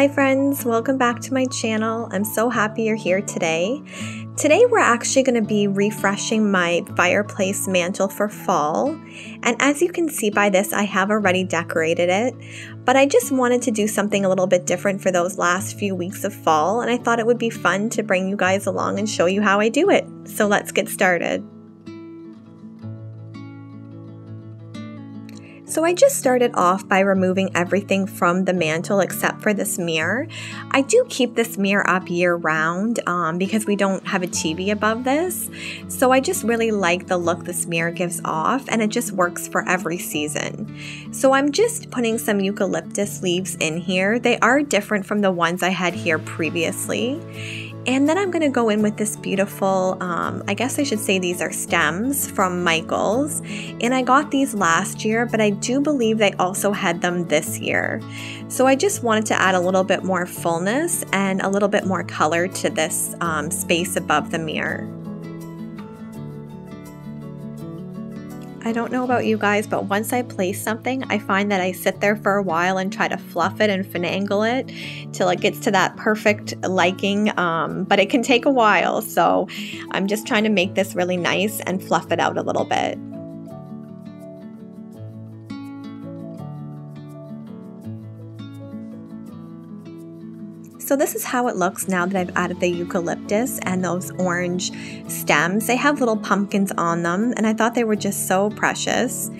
Hi friends, welcome back to my channel. I'm so happy you're here today. Today we're actually going to be refreshing my fireplace mantle for fall. And as you can see by this, I have already decorated it. But I just wanted to do something a little bit different for those last few weeks of fall. And I thought it would be fun to bring you guys along and show you how I do it. So let's get started. So I just started off by removing everything from the mantle except for this mirror. I do keep this mirror up year round um, because we don't have a TV above this. So I just really like the look this mirror gives off and it just works for every season. So I'm just putting some eucalyptus leaves in here. They are different from the ones I had here previously. And then I'm going to go in with this beautiful, um, I guess I should say these are stems from Michaels. And I got these last year, but I do believe they also had them this year. So I just wanted to add a little bit more fullness and a little bit more color to this um, space above the mirror. I don't know about you guys, but once I place something, I find that I sit there for a while and try to fluff it and finagle it till it gets to that perfect liking. Um, but it can take a while, so I'm just trying to make this really nice and fluff it out a little bit. So this is how it looks now that I've added the eucalyptus and those orange stems. They have little pumpkins on them and I thought they were just so precious.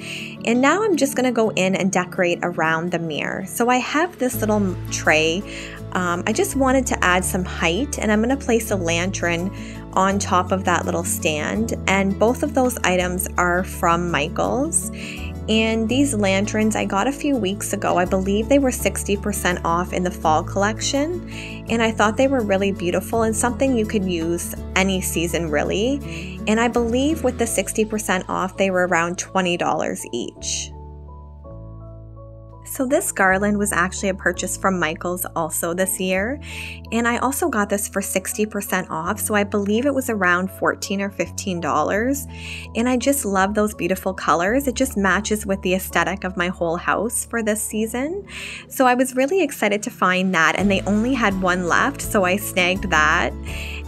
And now I'm just gonna go in and decorate around the mirror. So I have this little tray. Um, I just wanted to add some height and I'm gonna place a lantern on top of that little stand. And both of those items are from Michaels. And these lanterns I got a few weeks ago. I believe they were 60% off in the fall collection. And I thought they were really beautiful and something you could use any season really. And I believe with the 60% off, they were around $20 each. So this garland was actually a purchase from Michaels also this year. And I also got this for 60% off. So I believe it was around 14 or $15. And I just love those beautiful colors. It just matches with the aesthetic of my whole house for this season. So I was really excited to find that and they only had one left. So I snagged that.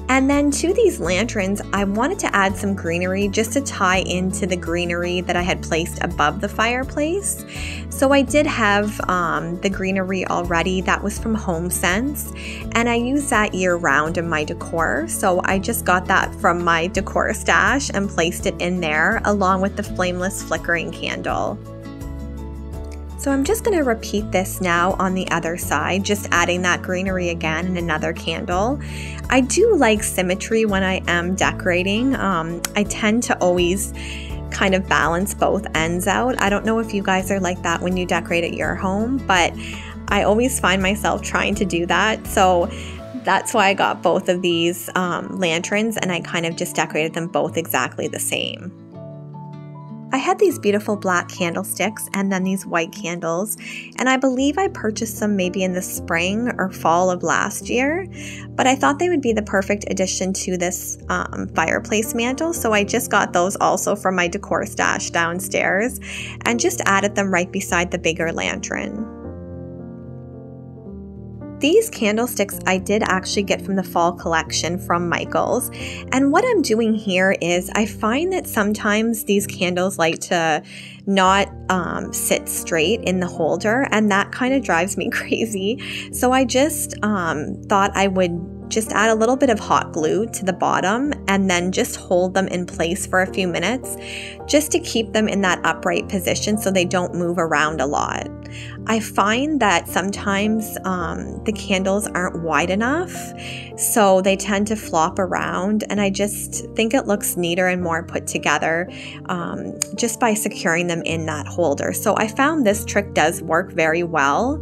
And then to these lanterns, I wanted to add some greenery just to tie into the greenery that I had placed above the fireplace. So I did have um, the greenery already that was from HomeSense and I use that year round in my decor. So I just got that from my decor stash and placed it in there along with the flameless flickering candle. So I'm just going to repeat this now on the other side, just adding that greenery again and another candle. I do like symmetry when I am decorating. Um, I tend to always kind of balance both ends out. I don't know if you guys are like that when you decorate at your home, but I always find myself trying to do that. So that's why I got both of these um, lanterns and I kind of just decorated them both exactly the same. I had these beautiful black candlesticks and then these white candles, and I believe I purchased them maybe in the spring or fall of last year, but I thought they would be the perfect addition to this um, fireplace mantle, so I just got those also from my decor stash downstairs and just added them right beside the bigger lantern. These candlesticks I did actually get from the fall collection from Michaels. And what I'm doing here is I find that sometimes these candles like to not um, sit straight in the holder, and that kind of drives me crazy. So I just um, thought I would just add a little bit of hot glue to the bottom and then just hold them in place for a few minutes just to keep them in that upright position so they don't move around a lot. I find that sometimes um, the candles aren't wide enough, so they tend to flop around, and I just think it looks neater and more put together um, just by securing them in that holder. So I found this trick does work very well,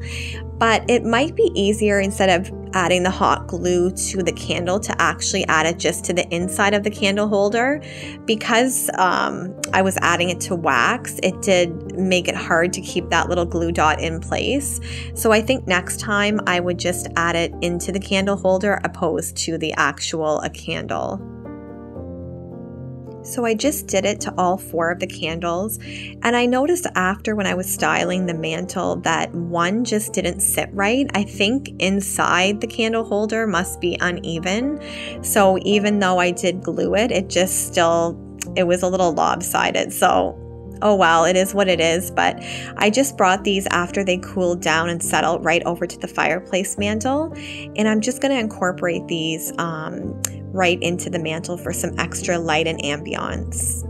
but it might be easier instead of adding the hot glue to the candle to actually add it just to the inside of the candle holder. Because um, I was adding it to wax, it did make it hard to keep that little glue dot in place. So I think next time I would just add it into the candle holder opposed to the actual a candle. So I just did it to all four of the candles. And I noticed after when I was styling the mantle that one just didn't sit right. I think inside the candle holder must be uneven. So even though I did glue it, it just still, it was a little lopsided. So oh well, it is what it is. But I just brought these after they cooled down and settled right over to the fireplace mantle. And I'm just going to incorporate these um, right into the mantle for some extra light and ambiance.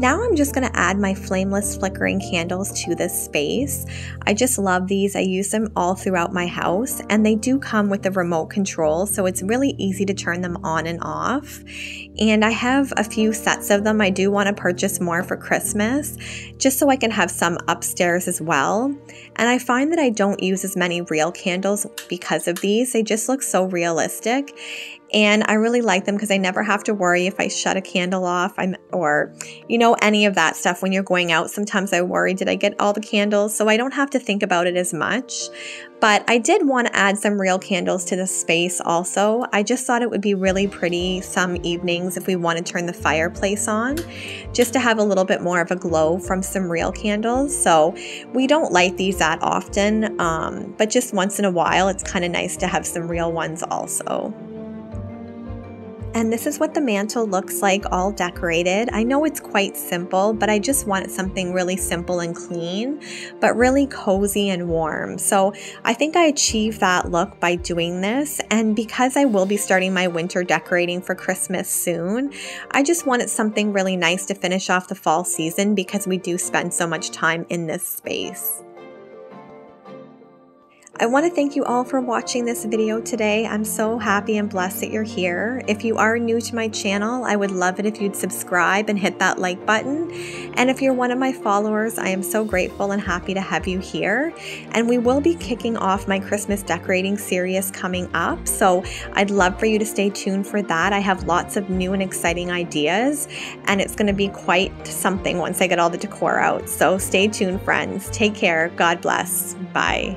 Now I'm just going to add my flameless flickering candles to this space. I just love these. I use them all throughout my house and they do come with the remote control so it's really easy to turn them on and off. And I have a few sets of them. I do want to purchase more for Christmas just so I can have some upstairs as well. And I find that I don't use as many real candles because of these. They just look so realistic and I really like them because I never have to worry if I shut a candle off I'm, or, you know, any of that stuff when you're going out. Sometimes I worry, did I get all the candles? So I don't have to think about it as much. But I did want to add some real candles to the space also. I just thought it would be really pretty some evenings if we want to turn the fireplace on, just to have a little bit more of a glow from some real candles. So we don't light these that often, um, but just once in a while, it's kind of nice to have some real ones also. And this is what the mantle looks like all decorated. I know it's quite simple, but I just wanted something really simple and clean, but really cozy and warm. So I think I achieved that look by doing this. And because I will be starting my winter decorating for Christmas soon, I just wanted something really nice to finish off the fall season because we do spend so much time in this space. I want to thank you all for watching this video today. I'm so happy and blessed that you're here. If you are new to my channel, I would love it if you'd subscribe and hit that like button. And if you're one of my followers, I am so grateful and happy to have you here. And we will be kicking off my Christmas decorating series coming up. So I'd love for you to stay tuned for that. I have lots of new and exciting ideas, and it's going to be quite something once I get all the decor out. So stay tuned, friends. Take care. God bless. Bye.